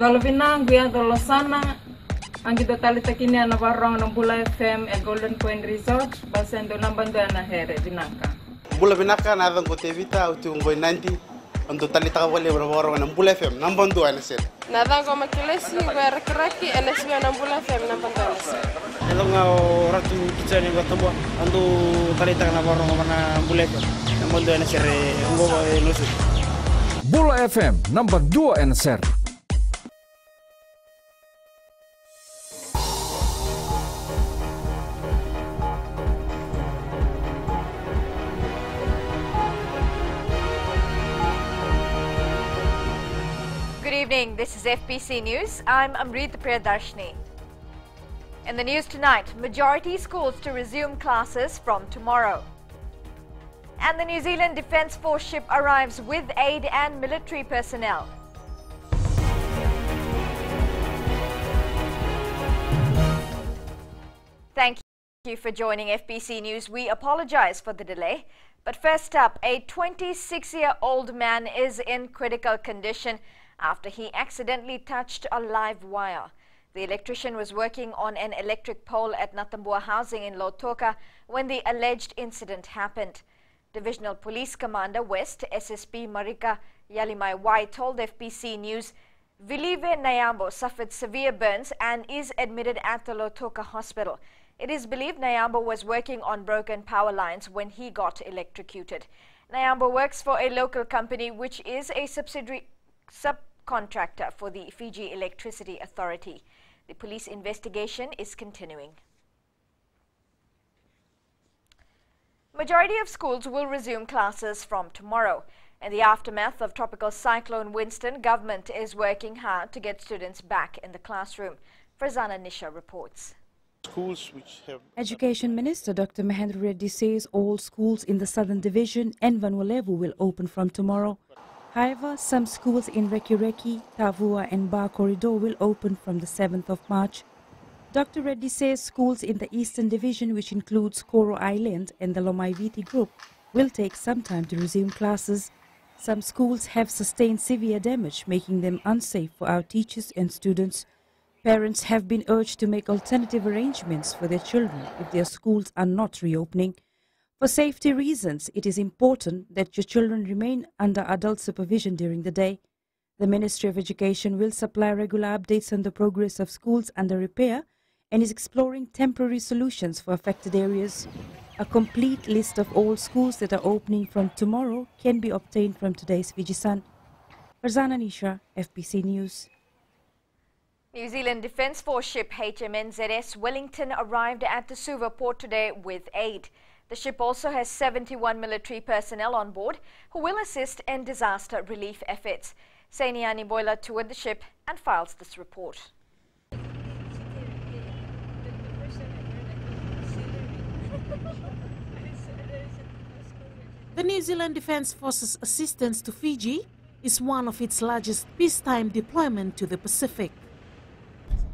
Dalo Pinang, yang Dolo Sana, Anggi kita kini warong ng FM e Golden Point Resort, basendo ng bando ana here, Binangka. Bula Binangka, nadang ko tevita, utiunggoy nanti, Untuk tali ka wali berapa orang ng FM, ng bando ana sila. Nadang ko makilesi, guya NSB ng FM, ng bando ana sila. Ito nga ratu kitchen yung katabu, ang totalita ka orang warong ng Bula FM, ng bando ana sila, FM, number dua NSR. Evening. This is FBC News. I'm Amrit Priyadarshini. In the news tonight, majority schools to resume classes from tomorrow. And the New Zealand Defence Force ship arrives with aid and military personnel. Thank you for joining FBC News. We apologize for the delay. But first up, a 26 year old man is in critical condition after he accidentally touched a live wire. The electrician was working on an electric pole at Natabua Housing in Lautoka when the alleged incident happened. Divisional Police Commander West SSP Marika Yalimai Y told FBC News Vilive Nayambo suffered severe burns and is admitted at the Lautoka hospital. It is believed Nayambo was working on broken power lines when he got electrocuted. Nayambo works for a local company which is a subsidiary subcontractor for the Fiji Electricity Authority. The police investigation is continuing. Majority of schools will resume classes from tomorrow. In the aftermath of tropical cyclone Winston, government is working hard to get students back in the classroom. Farzana Nisha reports. schools which have Education Minister Dr. Mahendra Reddy says all schools in the Southern Division and Vanuatu will open from tomorrow. However, some schools in Rakiraki, Tavua and Ba Corridor will open from the 7th of March. Dr. Reddy says schools in the Eastern Division, which includes Koro Island and the Lomaiviti group, will take some time to resume classes. Some schools have sustained severe damage, making them unsafe for our teachers and students. Parents have been urged to make alternative arrangements for their children if their schools are not reopening. For safety reasons, it is important that your children remain under adult supervision during the day. The Ministry of Education will supply regular updates on the progress of schools under repair and is exploring temporary solutions for affected areas. A complete list of all schools that are opening from tomorrow can be obtained from today's Fiji Sun. Farzana Nisha, FBC News. New Zealand Defence Force ship HMNZS Wellington arrived at the Suva port today with aid. The ship also has 71 military personnel on board who will assist in disaster relief efforts. Sainiani Boila toured the ship and files this report. The New Zealand Defence Force's assistance to Fiji is one of its largest peacetime deployment to the Pacific.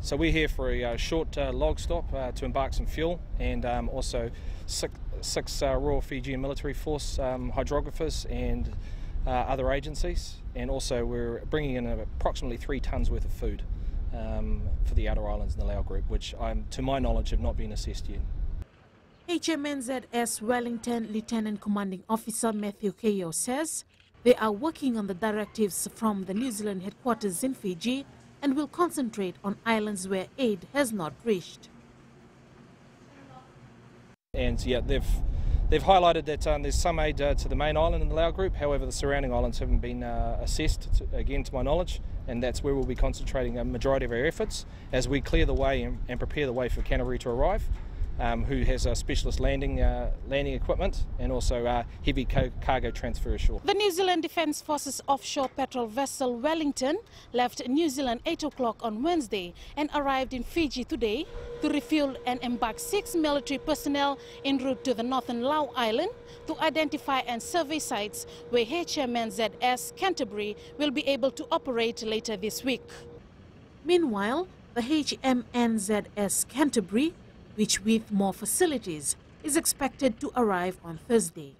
So we're here for a uh, short uh, log stop uh, to embark some fuel and um, also six, six uh, Royal Fijian Military Force um, hydrographers and uh, other agencies. And also we're bringing in approximately three tonnes worth of food um, for the outer islands in the Lau group, which I'm, to my knowledge have not been assessed yet. HMNZS Wellington Lieutenant Commanding Officer Matthew Keyo says they are working on the directives from the New Zealand headquarters in Fiji and will concentrate on islands where aid has not reached. And yeah, they've they've highlighted that um, there's some aid uh, to the main island in the Lau group. However, the surrounding islands haven't been uh, assessed, to, again to my knowledge, and that's where we'll be concentrating a majority of our efforts as we clear the way and, and prepare the way for Canterbury to arrive. Um, who has uh, specialist landing uh, landing equipment and also uh, heavy co- cargo transfer ashore. The New Zealand Defence Forces offshore patrol vessel Wellington left New Zealand 8 o'clock on Wednesday and arrived in Fiji today to refuel and embark six military personnel en route to the northern Lau Island to identify and survey sites where HMNZS Canterbury will be able to operate later this week. Meanwhile, the HMNZS Canterbury which with more facilities is expected to arrive on Thursday.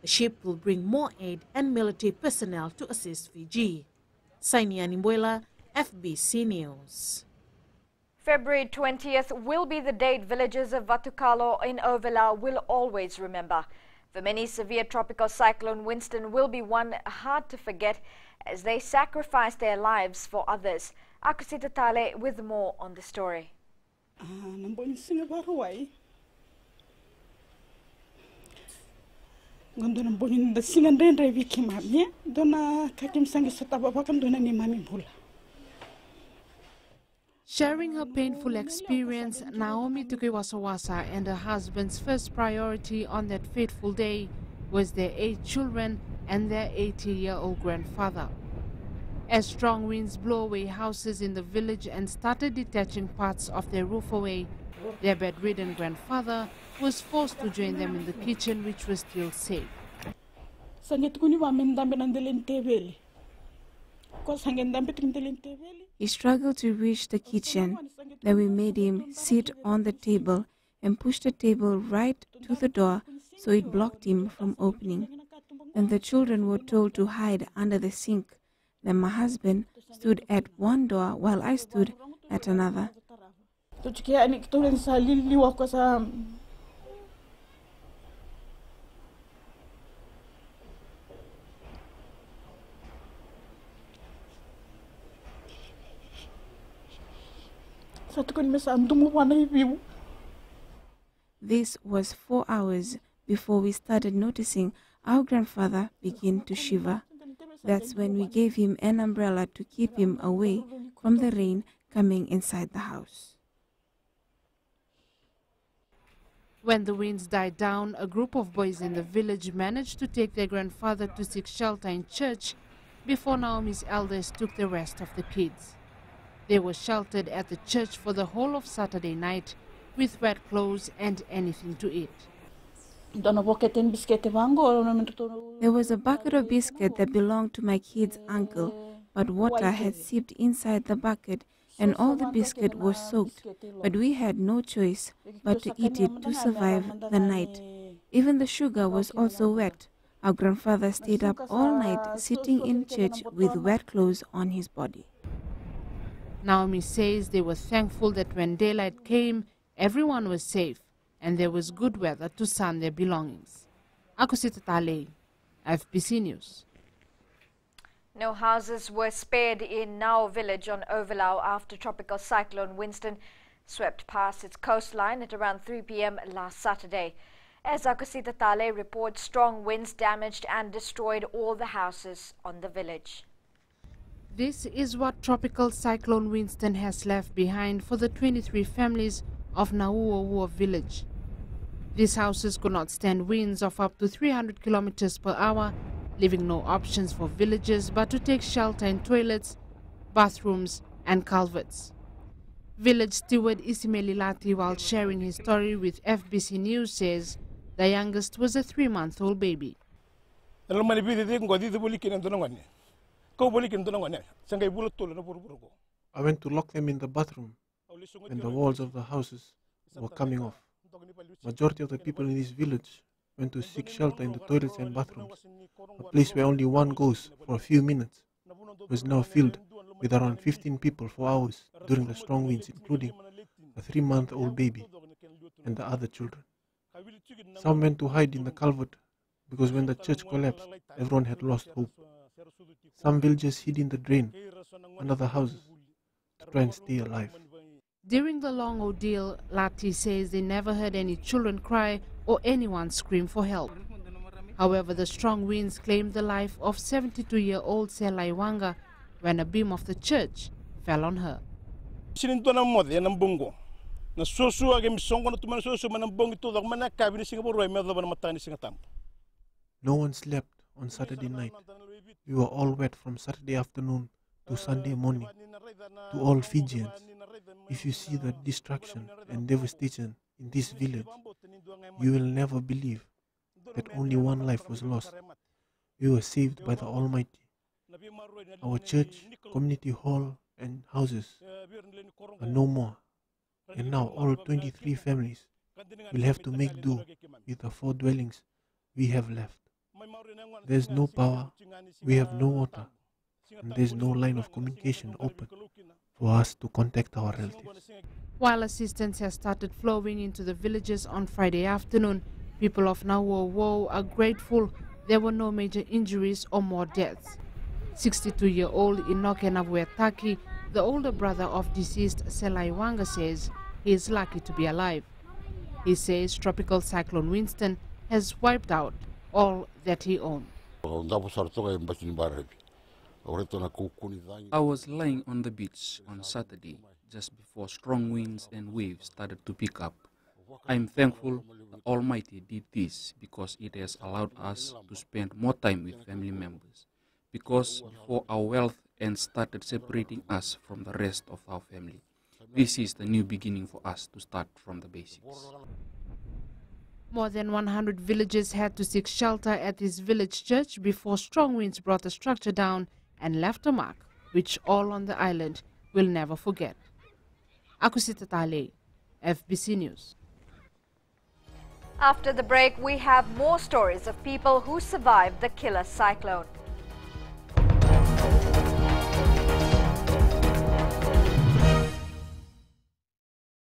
The ship will bring more aid and military personnel to assist Fiji. Sainiani Boila, FBC News. February 20th will be the date villagers of Vatukalo in Ovalau will always remember. For many, severe tropical cyclone Winston will be one hard to forget as they sacrificed their lives for others. Akusita Tale with more on the story. Wiki mamnya dona ni mami. Sharing her painful experience, Naomi Tukiwasawasa and her husband's first priority on that fateful day was their eight children and their 80-year-old grandfather. As strong winds blow away houses in the village and started detaching parts of their roof away, their bedridden grandfather was forced to join them in the kitchen, which was still safe. Sangit kuni wamin dambe nandelin tebeli. Ko sangen dambe tindelin tebeli. He struggled to reach the kitchen. Then we made him sit on the table and pushed the table right to the door so it blocked him from opening. And the children were told to hide under the sink. Then my husband stood at one door while I stood at another. Tuchike ani kitolen sa liliwa ko sa um, Satu kun mesa antumu wana ibiu. This was four hours before we started noticing our grandfather begin to shiver. That's when we gave him an umbrella to keep him away from the rain coming inside the house. When the winds died down, a group of boys in the village managed to take their grandfather to seek shelter in church before Naomi's elders took the rest of the kids. They were sheltered at the church for the whole of Saturday night with wet clothes and anything to eat. There was a bucket of biscuit that belonged to my kid's uncle, but water had seeped inside the bucket and all the biscuit was soaked, but we had no choice but to eat it to survive the night. Even the sugar was also wet. Our grandfather stayed up all night sitting in church with wet clothes on his body. Naomi says they were thankful that when daylight came, everyone was safe and there was good weather to sun their belongings. Akusita Tale, FBC News. No houses were spared in Nao village on Ovalau after tropical cyclone Winston swept past its coastline at around 3 p.m. last Saturday. As Akusita Tale reports, strong winds damaged and destroyed all the houses on the village. This is what tropical cyclone Winston has left behind for the 23 families of Nauoua village. These houses could not stand winds of up to 300 kilometers per hour, leaving no options for villagers but to take shelter in toilets, bathrooms, and culverts. Village steward Isimeli Lati, while sharing his story with FBC News, says the youngest was a three month old baby. I went to lock them in the bathroom, and the walls of the houses were coming off. Majority of the people in this village went to seek shelter in the toilets and bathrooms. A place where only one goes for a few minutes was now filled with around 15 people for hours during the strong winds, including a three-month-old baby and the other children. Some went to hide in the culvert because when the church collapsed, everyone had lost hope. Some villagers hid in the drain under the houses to try and stay alive. During the long ordeal, Lati says they never heard any children cry or anyone scream for help. However, the strong winds claimed the life of 72-year-old Selai Wanga when a beam of the church fell on her. No one slept on Saturday night. We were all wet from Saturday afternoon to Sunday morning. To all Fijians, if you see the destruction and devastation in this village, you will never believe that only one life was lost. We were saved by the Almighty. Our church, community hall, and houses are no more. And now all 23 families will have to make do with the four dwellings we have left. There's no power, we have no water, there's no line of communication open for us to contact our relatives. While assistance has started flowing into the villages on Friday afternoon, people of Nawo are grateful there were no major injuries or more deaths. 62-year-old Inoke Navuetaki, the older brother of deceased Selai Wanga says he is lucky to be alive. He says Tropical Cyclone Winston has wiped out all that he owned. I was lying on the beach on Saturday just before strong winds and waves started to pick up. I am thankful the Almighty did this because it has allowed us to spend more time with family members. Because before our wealth and started separating us from the rest of our family. This is the new beginning for us to start from the basics. More than 100 villagers had to seek shelter at this village church before strong winds brought the structure down and left a mark, which all on the island will never forget. Akusita Tale, FBC News. After the break, we have more stories of people who survived the killer cyclone.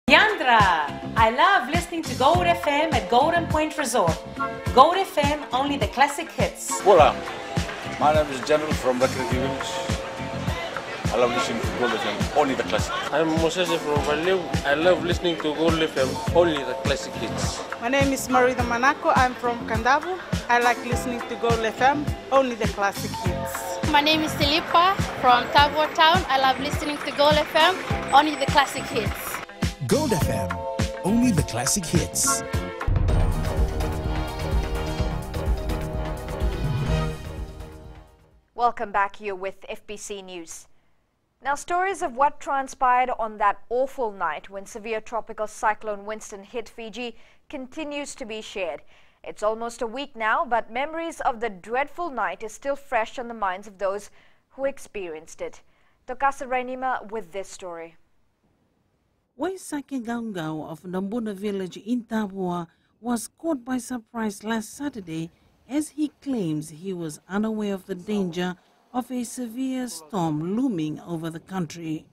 Yandra! I love listening to Gold FM at Golden Point Resort. Gold FM, only the classic hits. Hola, my name is General from Rakiriki Village. I love listening to Gold FM, only the classic. I'm Moses from Valeu. I love listening to Gold FM, only the classic hits. My name is Marida Manako. I'm from Kandabu. I like listening to Gold FM, only the classic hits. My name is Silipa from Tavor Town. I love listening to Gold FM, only the classic hits. Gold FM, only the classic hits. Welcome back here with FBC News. Now, stories of what transpired on that awful night when severe tropical cyclone Winston hit Fiji continues to be shared. It's almost a week now, but memories of the dreadful night is still fresh on the minds of those who experienced it. Tokasa Rainima with this story. Waisake Gaungau of Nambuna village in Tavua was caught by surprise last Saturday as he claims he was unaware of the danger of a severe storm looming over the country.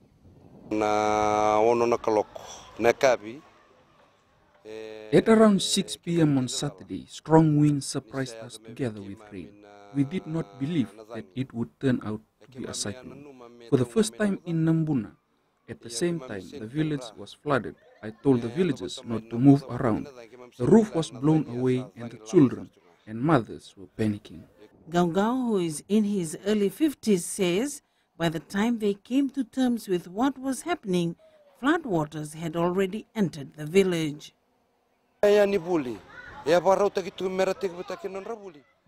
At around 6 p.m. on Saturday, strong winds surprised us together with rain. We did not believe that it would turn out to be a cyclone. For the first time in Nambuna, at the same time, the village was flooded. I told the villagers not to move around. The roof was blown away and the children and mothers were panicking. Gaugau, who is in his early 50s, says by the time they came to terms with what was happening, floodwaters had already entered the village.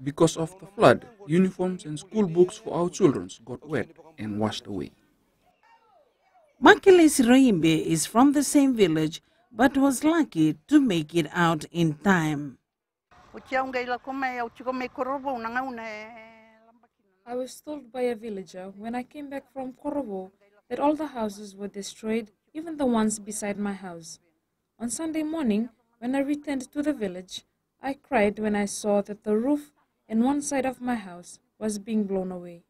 Because of the flood, uniforms and school books for our children got wet and washed away. Makiles Raimbe is from the same village but was lucky to make it out in time. I was told by a villager when I came back from Korobo that all the houses were destroyed, even the ones beside my house. On Sunday morning, when I returned to the village, I cried when I saw that the roof and one side of my house was being blown away.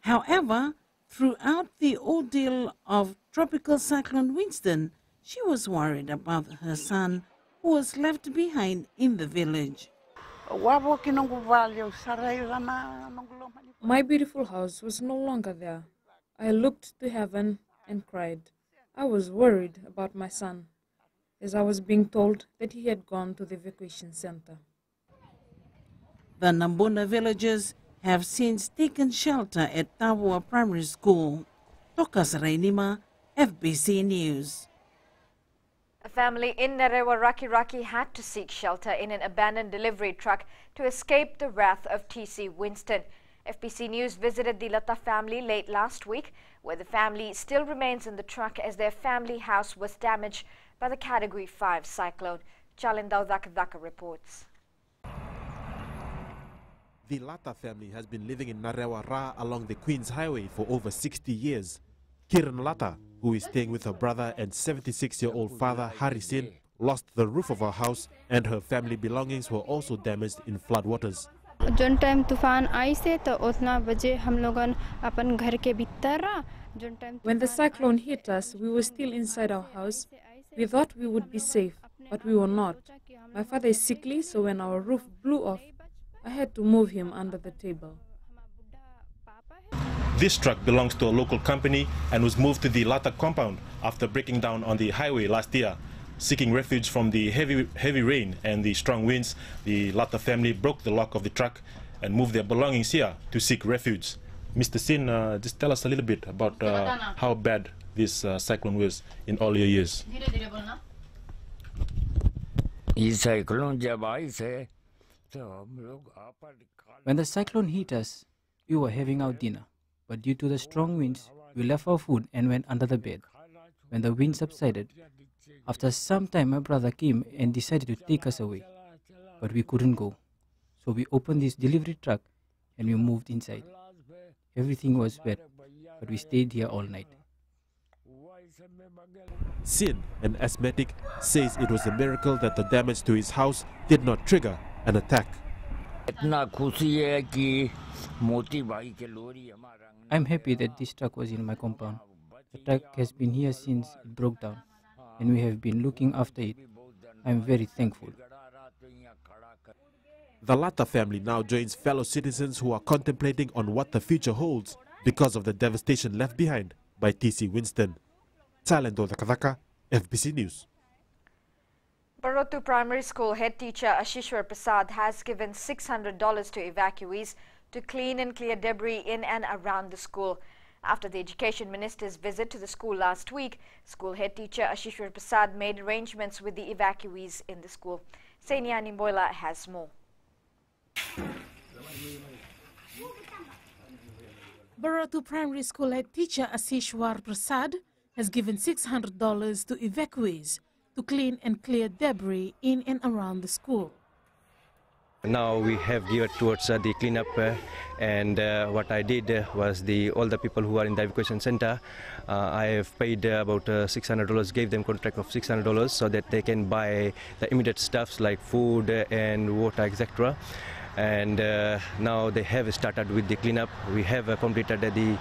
However, throughout the ordeal of Tropical Cyclone Winston, she was worried about her son who was left behind in the village. My beautiful house was no longer there. I looked to heaven and cried. I was worried about my son, as I was being told that he had gone to the evacuation center. The Nambona villagers have since taken shelter at Tavua Primary School. Tokasa Rainima, FBC News. A family in Narewa Raki Raki had to seek shelter in an abandoned delivery truck to escape the wrath of TC Winston. FBC News visited the Lata family late last week, where the family still remains in the truck as their family house was damaged by the Category 5 cyclone. Chalindau Dhaka reports. The Lata family has been living in Narewa Ra along the Queen's Highway for over 60 years. Kiran Lata, who is staying with her brother and 76-year-old father Hari Singh, lost the roof of her house and her family belongings were also damaged in floodwaters. When the cyclone hit us, we were still inside our house. We thought we would be safe, but we were not. My father is sickly, so when our roof blew off, I had to move him under the table. This truck belongs to a local company and was moved to the Lata compound after breaking down on the highway last year. Seeking refuge from the heavy, heavy rain and the strong winds, the Lata family broke the lock of the truck and moved their belongings here to seek refuge. Mr. Singh, uh, just tell us a little bit about uh, how bad this uh, cyclone was in all your years. When the cyclone hit us, we were having our dinner but due to the strong winds, we left our food and went under the bed. When the wind subsided, after some time, my brother came and decided to take us away, but we couldn't go. So we opened this delivery truck and we moved inside. Everything was wet, but we stayed here all night. Singh, an asthmatic, says it was a miracle that the damage to his house did not trigger an attack. इतना खुशी है कि मोती भाई के लोरी हमारा I'm happy that this truck was in my compound. The truck has been here since it broke down, and we have been looking after it. I'm very thankful. The Lata family now joins fellow citizens who are contemplating on what the future holds because of the devastation left behind by TC Winston. Talento Takataka, FBC News. Barotu Primary School head teacher Ashishwar Prasad has given $600 to evacuees to clean and clear debris in and around the school. After the Education Minister's visit to the school last week, school head teacher Ashishwar Prasad made arrangements with the evacuees in the school. Sainiani Boila has more. Barotu Primary School head teacher Ashishwar Prasad has given $600 to evacuees to clean and clear debris in and around the school. Now we have geared towards uh, the cleanup, uh, and uh, what I did uh, was the all the people who are in the evacuation center. uh, I have paid uh, about uh, $600, gave them contract of $600 so that they can buy the immediate stuffs like food and water, etc. And now they have started with the cleanup. We have completed the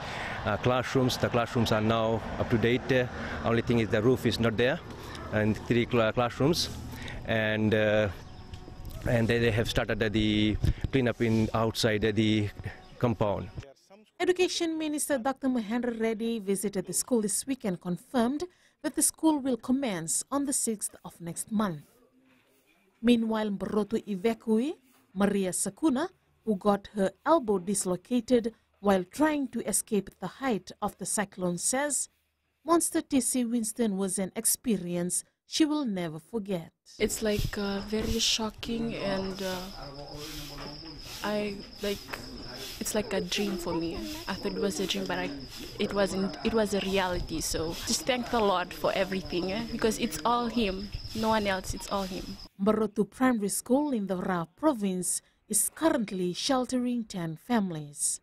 classrooms. The classrooms are now up to date. Only thing is the roof is not there, and three cla- classrooms, and. Uh, and they, have started the cleanup in outside the compound. Education Minister Dr. Mahendra Reddy visited the school this week and confirmed that the school will commence on the 6th of next month. Meanwhile, Mboroto evacuee Maria Sakuna, who got her elbow dislocated while trying to escape the height of the cyclone, says Monster TC Winston was an experience she will never forget. It's like uh, very shocking and uh, I like it's like a dream for me. I thought it was a dream, but I, it wasn't. It was a reality. So just thank the Lord for everything, eh? because it's all Him. No one else. It's all Him. Barotu Primary School in the Ra province is currently sheltering 10 families.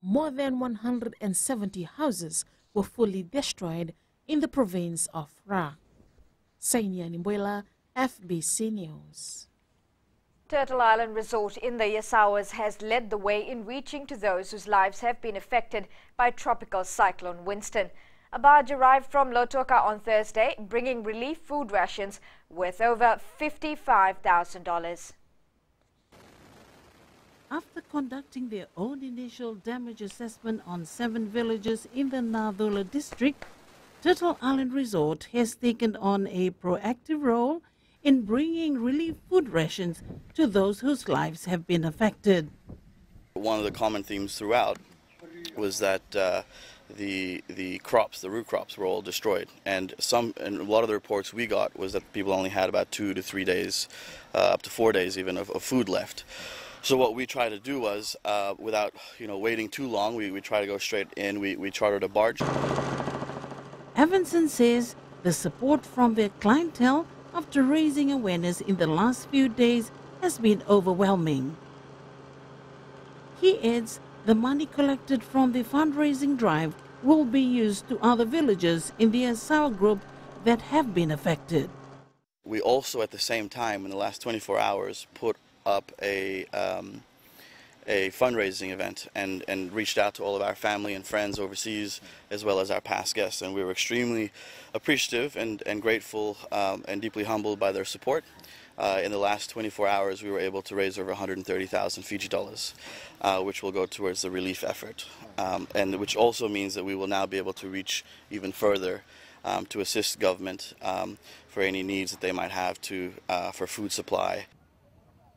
More than 170 houses were fully destroyed in the province of Ra. Sainiani Boila, FBC News. Turtle Island Resort in the Yasawas has led the way in reaching to those whose lives have been affected by tropical cyclone Winston. A barge arrived from Lautoka on Thursday, bringing relief food rations worth over $55,000. After conducting their own initial damage assessment on seven villages in the Nadula district, Turtle Island Resort has taken on a proactive role in bringing relief food rations to those whose lives have been affected. One of the common themes throughout was that uh, the the crops, the root crops, were all destroyed, and some and a lot of the reports we got was that people only had about two to three days, uh, up to four days even of, of food left. So what we tried to do was, uh, without you know waiting too long, we, we try to go straight in. We, we chartered a barge. Evanson says the support from their clientele after raising awareness in the last few days has been overwhelming. He adds the money collected from the fundraising drive will be used to other villages in the Yasawa group that have been affected. We also, at the same time, in the last 24 hours, put up a um, a fundraising event and, and reached out to all of our family and friends overseas as well as our past guests. And we were extremely appreciative and, and grateful um, and deeply humbled by their support. Uh, in the last 24 hours, we were able to raise over 130,000 Fiji dollars, uh, which will go towards the relief effort, um, and which also means that we will now be able to reach even further um, to assist government um, for any needs that they might have to uh, for food supply.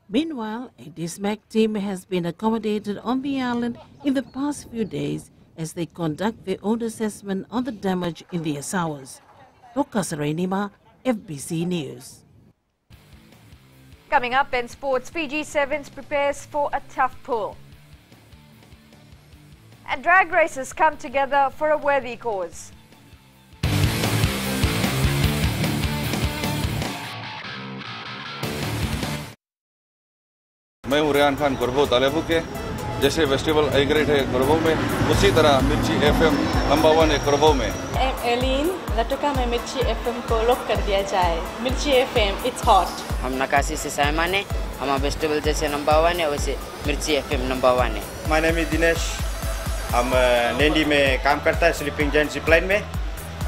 Meanwhile, a DISMAC team has been accommodated on the island in the past few days as they conduct their own assessment on the damage in the Yasawas. Toka FBC News. Coming up in sports, Fiji Sevens prepares for a tough pull. And drag races come together for a worthy cause. मैं हूँ रेहान खान कुरबो तालेबू के। जैसे festival I great है कुरबो में उसी तरह मिर्ची FM number one है कुरबो में। एलिन लटुका में मिर्ची एफएम को लॉक कर दिया जाए। मिर्ची एफएम इट्स हॉट हम नकाशी से सायमान है। हमारा फेस्टिवल जैसे नंबर वन है वैसे मिर्ची एफएम नंबर वन है। माय नेम इज़ दिनेश हम नेंडी में काम करता है स्लीपिंग जैन जिपलाइन में।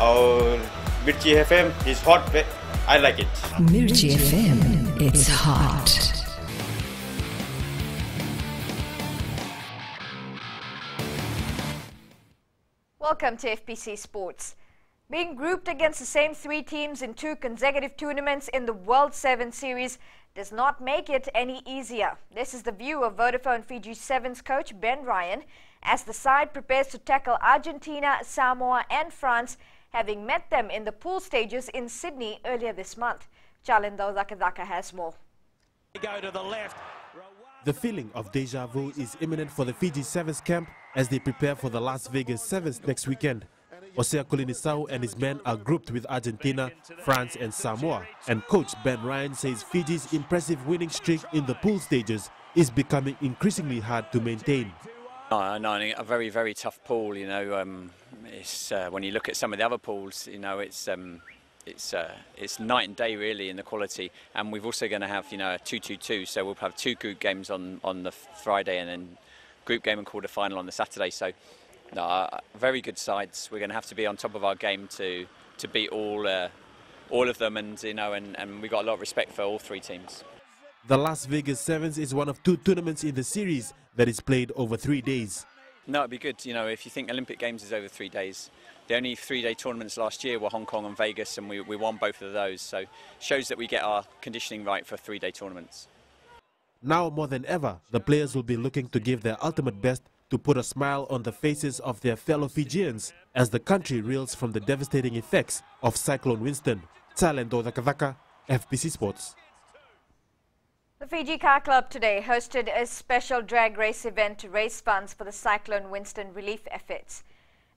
और Mirchi FM is hot I like it Mirchi FM it's hot Welcome to FBC Sports. Being grouped against the same three teams in two consecutive tournaments in the World 7 Series does not make it any easier. This is the view of Vodafone Fiji Sevens coach Ben Ryan as the side prepares to tackle Argentina, Samoa and France, having met them in the pool stages in Sydney earlier this month. Chalindo Zakadaka has more. Go to the left. The feeling of deja vu is imminent for the Fiji Sevens camp as they prepare for the Las Vegas Sevens next weekend. Osea Kolinisau and his men are grouped with Argentina, France and Samoa. And coach Ben Ryan says Fiji's impressive winning streak in the pool stages is becoming increasingly hard to maintain. No, no, a very, very tough pool. You know, um, it's uh, when you look at some of the other pools, you know, it's um, it's uh, it's night and day really in the quality. And we've also going to have you know a two-two-two, so we'll have two group games on on the Friday and then group game and quarter final on the Saturday. So, no, uh, very good sides. We're going to have to be on top of our game to to beat all uh, all of them, and you know, and, and we got a lot of respect for all three teams. The Las Vegas Sevens is one of two tournaments in the series that is played over three days. No, it'd be good. You know, if you think Olympic Games is over three days, the only three-day tournaments last year were Hong Kong and Vegas, and we, we won both of those. So, shows that we get our conditioning right for three-day tournaments. Now more than ever, the players will be looking to give their ultimate best to put a smile on the faces of their fellow Fijians as the country reels from the devastating effects of Cyclone Winston. Talento Dakavaka, FBC Sports. The Fiji Car Club today hosted a special drag race event to raise funds for the Cyclone Winston relief efforts.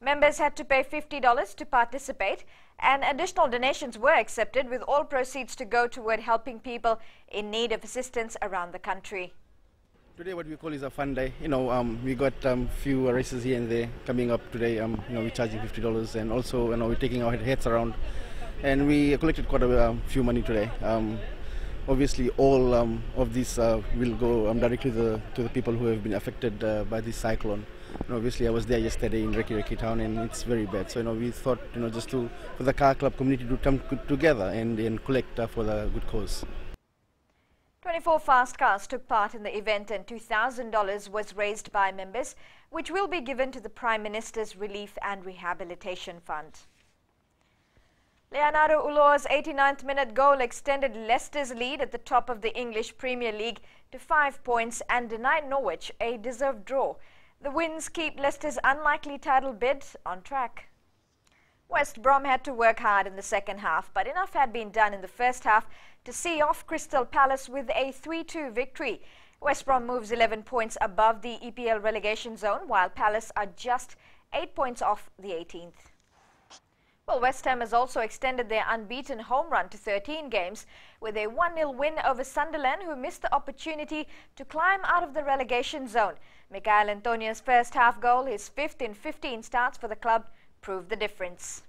Members had to pay $50 to participate and additional donations were accepted with all proceeds to go toward helping people in need of assistance around the country. Today what we call is a fun day. You know, um, we got a um, few races here and there coming up today. Um, you know, we're charging $50 and also, you know, we're taking our heads around and we collected quite a um, few money today. Um, obviously all um, of this uh, will go directly to the, to the people who have been affected uh, by this cyclone. And obviously, I was there yesterday in Rakiraki town, and it's very bad. So you know, we thought you know just to for the car club community to come together and, and collect uh, for the good cause. 24 fast cars took part in the event and $2,000 was raised by members, which will be given to the Prime Minister's Relief and Rehabilitation Fund. Leonardo Ulloa's 89th minute goal extended Leicester's lead at the top of the English Premier League to five points and denied Norwich a deserved draw. The wins keep Leicester's unlikely title bid on track. West Brom had to work hard in the second half, but enough had been done in the first half to see off Crystal Palace with a 3-2 victory. West Brom moves 11 points above the EPL relegation zone, while Palace are just 8 points off the 18th. Well, West Ham has also extended their unbeaten home run to 13 games with a 1-0 win over Sunderland, who missed the opportunity to climb out of the relegation zone. Michail Antonio's first half goal, his fifth in 15 starts for the club, proved the difference.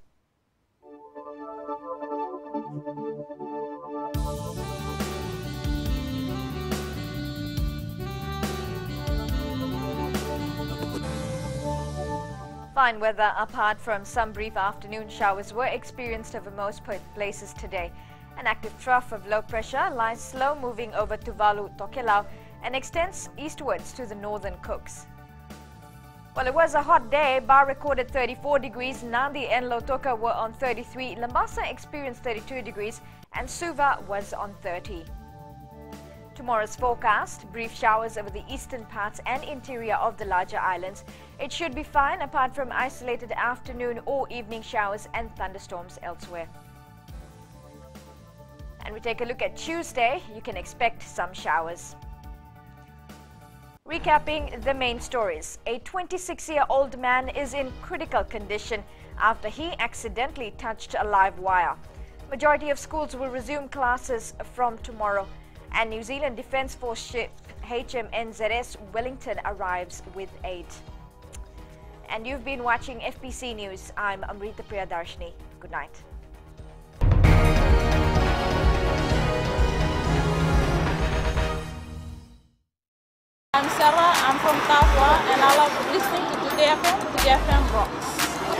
Fine weather apart from some brief afternoon showers were experienced over most places today. An active trough of low pressure lies slow moving over Tuvalu, Tokelau and extends eastwards to the northern Cooks. Well, it was a hot day. Ba recorded 34 degrees. Nadi and Lautoka were on 33. Labasa experienced 32 degrees. And Suva was on 30. Tomorrow's forecast, brief showers over the eastern parts and interior of the larger islands. It should be fine apart from isolated afternoon or evening showers and thunderstorms elsewhere. And we take a look at Tuesday. You can expect some showers. Recapping the main stories. A 26-year-old man is in critical condition after he accidentally touched a live wire. Majority of schools will resume classes from tomorrow and New Zealand Defence Force ship HMNZS Wellington arrives with aid. And you've been watching FBC News. I'm Amrita Priyadarshini. Good night.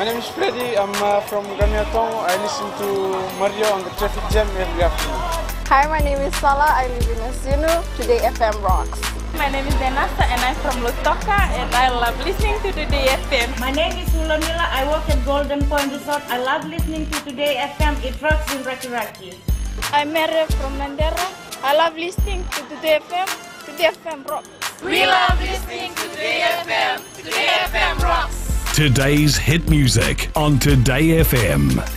My name is Freddy, I'm uh, from Gamiatong. I listen to Mario on the traffic jam every afternoon. Hi, my name is Sala, I live in Asunu. Today FM rocks. My name is Denasa and I'm from Lutoka and I love listening to Today FM. My name is Sulamila, I work at Golden Point Resort. I love listening to Today FM, it rocks in Raki Raki. I'm Mary from Mandera. I love listening to Today FM, Today FM rocks. We love listening to Today FM. Today FM rocks. Today's hit music on Today FM.